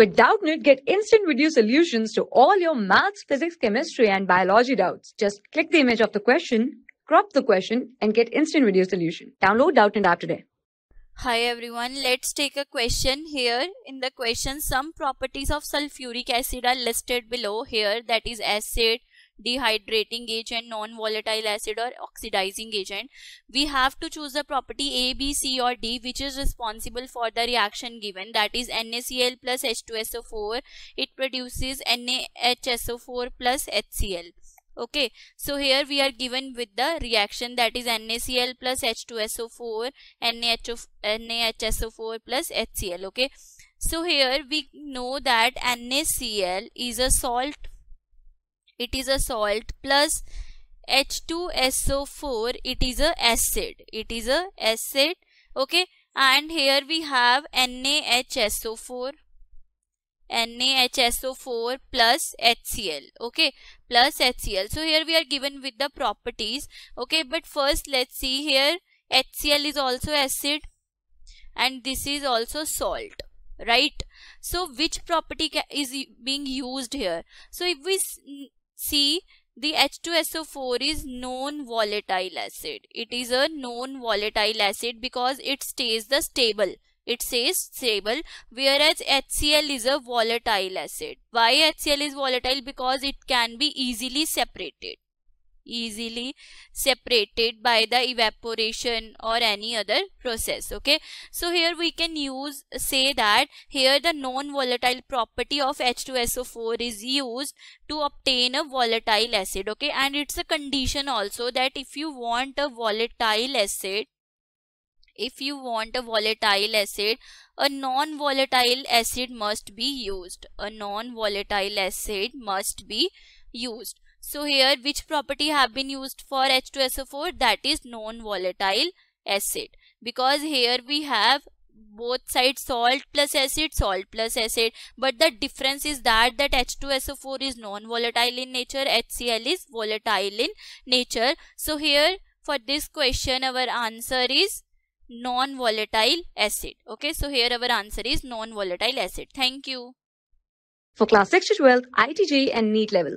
With Doubtnut, get instant video solutions to all your maths, physics, chemistry, and biology doubts. Just click the image of the question, crop the question, and get instant video solution. Download Doubtnut app today. Hi everyone, let's take a question here. In the question, some properties of sulfuric acid are listed below here that is acid, dehydrating agent, non-volatile acid or oxidizing agent. We have to choose the property A, B, C or D which is responsible for the reaction given. That is NaCl plus H2SO4. It produces NaHSO4 plus HCl okay. So here we are given with the reaction that is NaCl plus H2SO4 NaH NaHSO4 plus HCl okay. So here we know that NaCl is a salt it is a salt plus H2SO4 it is a acid. It is a acid okay? And here we have NaHSO4 NaHSO4 plus HCl okay? Plus HCl so here we are given with the properties okay? But first let's see here. HCl is also acid and this is also salt right? So which property is being used here? So if we see the H2SO4 is non-volatile acid. It is a non-volatile acid because it stays the stable. It says stable whereas HCl is a volatile acid. Why HCl is volatile? Because it can be easily separated easily separated by the evaporation or any other process okay? So here we can use say that here the non-volatile property of H2SO4 is used to obtain a volatile acid okay? And it's a condition also that if you want a volatile acid if you want a volatile acid a non-volatile acid must be used. A non-volatile acid must be used so here which property have been used for H2SO4 that is non-volatile acid. Because here we have both sides salt plus acid salt plus acid. But the difference is that that H2SO4 is non-volatile in nature HCl is volatile in nature. So here for this question our answer is non-volatile acid. Okay so here our answer is non-volatile acid. Thank you. For class 6 to 12 IIT JEE and NEET level